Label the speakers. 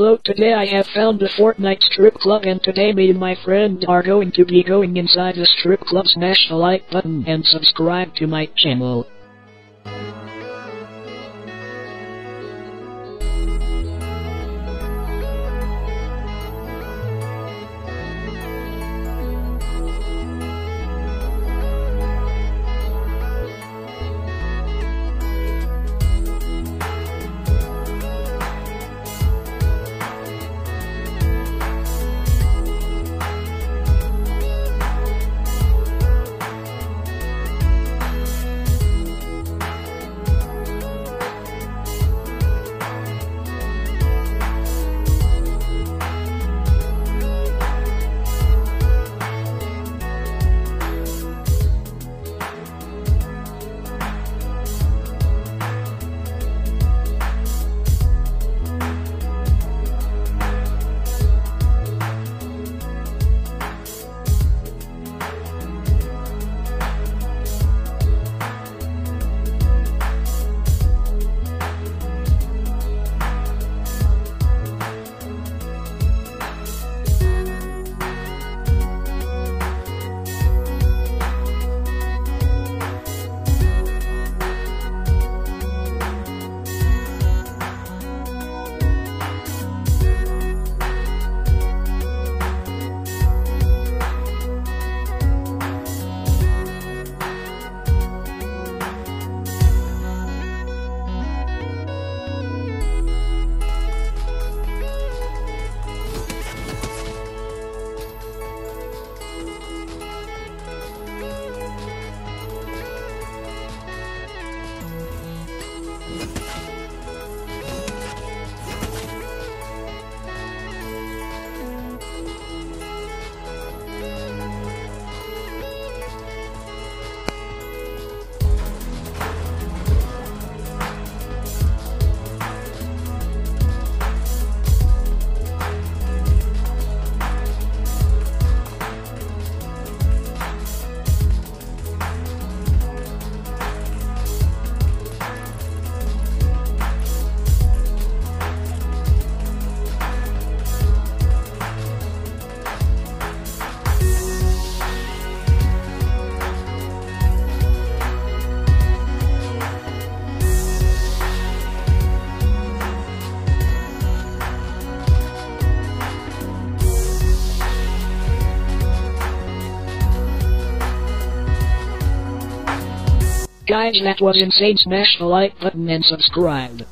Speaker 1: Hello, today I have found a Fortnite strip club and today me and my friend are going to be going inside the strip club smash the like button and subscribe to my channel. Guys that was insane smash the like button and subscribe.